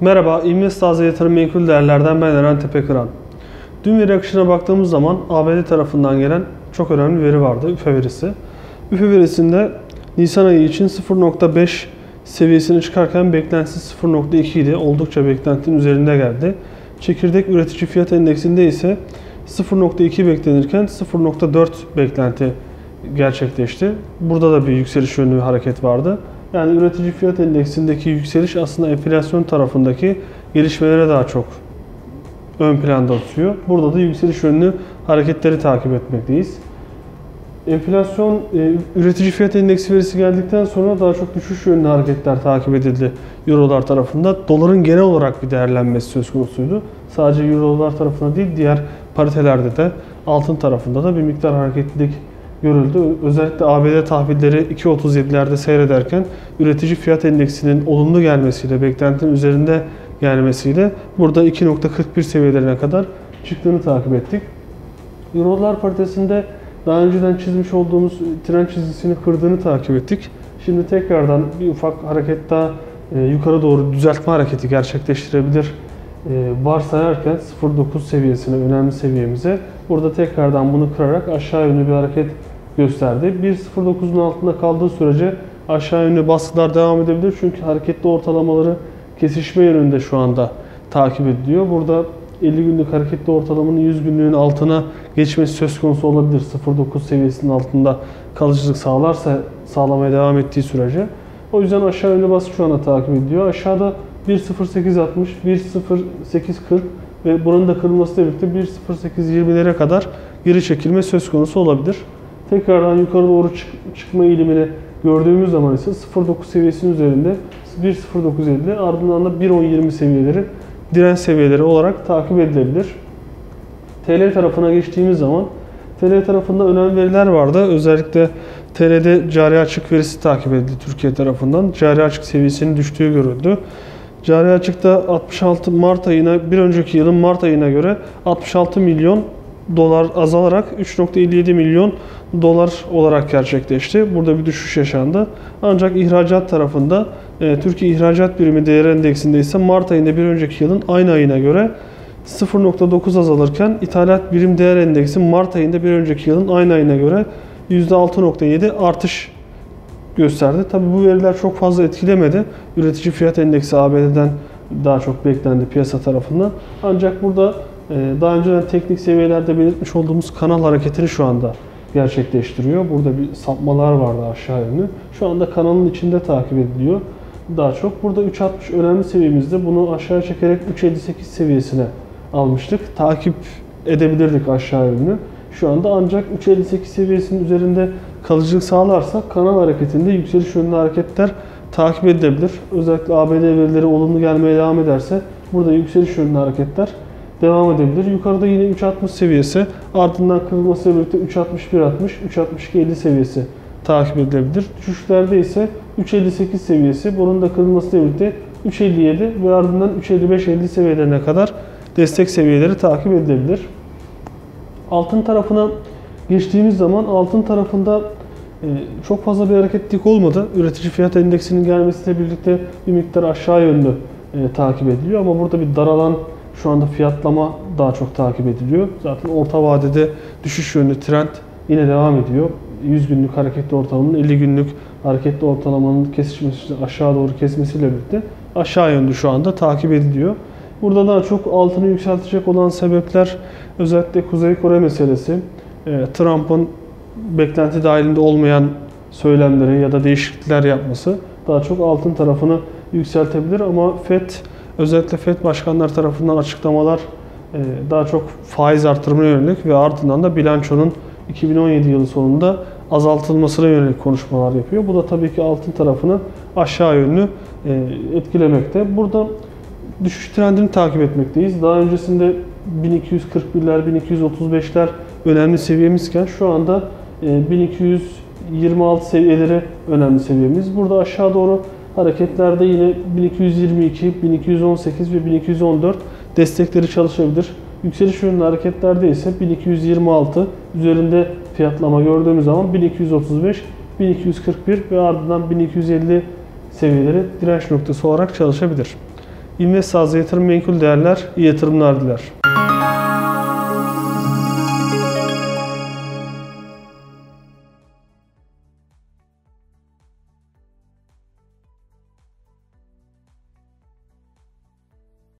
Merhaba, İmles Taze Yatırım Menkul Değerler'den ben Eren Tepekıran. Dün veri akışına baktığımız zaman ABD tarafından gelen çok önemli veri vardı, üfe verisi. Üfe verisinde Nisan ayı için 0.5 seviyesini çıkarken beklentisi 0.2 idi. Oldukça beklentinin üzerinde geldi. Çekirdek üretici fiyat endeksinde ise 0.2 beklenirken 0.4 beklenti gerçekleşti. Burada da bir yükseliş yönlü bir hareket vardı. Yani üretici fiyat endeksindeki yükseliş aslında enflasyon tarafındaki gelişmelere daha çok ön planda tutuyor. Burada da yükseliş yönlü hareketleri takip etmekteyiz. Enflasyon, e, üretici fiyat endeksi verisi geldikten sonra daha çok düşüş yönlü hareketler takip edildi Eurolar tarafında. Doların genel olarak bir değerlenmesi söz konusuydu. Sadece Eurolar tarafında değil, diğer paritelerde de altın tarafında da bir miktar hareketlilik görüldü. Özellikle ABD tahvilleri 2.37'lerde seyrederken üretici fiyat endeksinin olumlu gelmesiyle, beklentinin üzerinde gelmesiyle burada 2.41 seviyelerine kadar çıktığını takip ettik. Eurolar paritesinde daha önceden çizmiş olduğumuz tren çizgisini kırdığını takip ettik. Şimdi tekrardan bir ufak hareket daha e, yukarı doğru düzeltme hareketi gerçekleştirebilir e, varsayarken 0.9 seviyesine, önemli seviyemize burada tekrardan bunu kırarak aşağı yönlü bir hareket gösterdi. 1.09'un altında kaldığı sürece aşağı yönlü baskılar devam edebilir. Çünkü hareketli ortalamaları kesişme yönünde şu anda takip ediliyor. Burada 50 günlük hareketli ortalamanın 100 günlüğün altına geçmesi söz konusu olabilir. 0.9 seviyesinin altında kalıcılık sağlarsa sağlamaya devam ettiği sürece. O yüzden aşağı yönlü baskı şu anda takip ediliyor. Aşağıda 1.0860, 1.0840 ve buranın da kırılmasıyla birlikte 1.0820'lere kadar geri çekilme söz konusu olabilir. Tekrardan yukarı doğru çık çıkma eğilimini gördüğümüz zaman ise 0.9 seviyesinin üzerinde 1.0950 ardından da 1.1020 seviyeleri direnç seviyeleri olarak takip edilebilir. TL tarafına geçtiğimiz zaman TL tarafında önemli veriler vardı. Özellikle TL'de cari açık verisi takip edildi Türkiye tarafından. Cari açık seviyesinin düştüğü görüldü. Cari açıkta 66 Mart ayına bir önceki yılın Mart ayına göre 66 milyon dolar azalarak 3.57 milyon dolar olarak gerçekleşti. Burada bir düşüş yaşandı. Ancak ihracat tarafında e, Türkiye ihracat birimi değer endeksinde ise Mart ayında bir önceki yılın aynı ayına göre 0.9 azalırken ithalat birim değer endeksi Mart ayında bir önceki yılın aynı ayına göre %6.7 artış gösterdi. Tabi bu veriler çok fazla etkilemedi. Üretici fiyat endeksi ABD'den daha çok beklendi piyasa tarafından. Ancak burada daha önceden teknik seviyelerde belirtmiş olduğumuz kanal hareketini şu anda gerçekleştiriyor. Burada bir sapmalar vardı aşağı yönlü. Şu anda kanalın içinde takip ediliyor. Daha çok burada 3.60 önemli seviyemizde bunu aşağı çekerek 3.58 seviyesine almıştık. Takip edebilirdik aşağı yönlü. Şu anda ancak 3.58 seviyesinin üzerinde kalıcılık sağlarsa kanal hareketinde yükseliş yönlü hareketler takip edilebilir. Özellikle ABD verileri olumlu gelmeye devam ederse burada yükseliş yönlü hareketler devam edebilir. Yukarıda yine 3.60 seviyesi ardından kırılmasıyla birlikte 3.61.60, 3.62.50 seviyesi takip edilebilir. Düşüşlerde ise 3.58 seviyesi bunun da kırılmasıyla birlikte 3.57 ve ardından 3.55-50 seviyelerine kadar destek seviyeleri takip edilebilir. Altın tarafına geçtiğimiz zaman altın tarafında e, çok fazla bir hareketlilik olmadı. Üretici fiyat endeksinin gelmesiyle birlikte bir miktar aşağı yönlü e, takip ediliyor ama burada bir daralan şu anda fiyatlama daha çok takip ediliyor. Zaten orta vadede düşüş yönlü trend yine devam ediyor. 100 günlük hareketli ortalamanın 50 günlük hareketli ortalamanın kesişmesi aşağı doğru kesmesiyle birlikte aşağı yönlü şu anda takip ediliyor. Burada daha çok altını yükseltecek olan sebepler özellikle Kuzey Kore meselesi. E, Trump'ın beklenti dahilinde olmayan söylemleri ya da değişiklikler yapması daha çok altın tarafını yükseltebilir ama FED özellikle FED başkanlar tarafından açıklamalar e, daha çok faiz artırımına yönelik ve ardından da bilançonun 2017 yılı sonunda azaltılmasına yönelik konuşmalar yapıyor. Bu da tabii ki altın tarafını aşağı yönlü e, etkilemekte. Burada düşüş trendini takip etmekteyiz. Daha öncesinde 1241'ler, 1235'ler önemli seviyemizken şu anda 1226 e, seviyeleri önemli seviyemiz. Burada aşağı doğru hareketlerde yine 1222, 1218 ve 1214 destekleri çalışabilir. Yükseliş yönlü hareketlerde ise 1226 üzerinde fiyatlama gördüğümüz zaman 1235, 1241 ve ardından 1250 seviyeleri direnç noktası olarak çalışabilir. Investazı Yatırım Menkul Değerler iyi yatırımlar diler.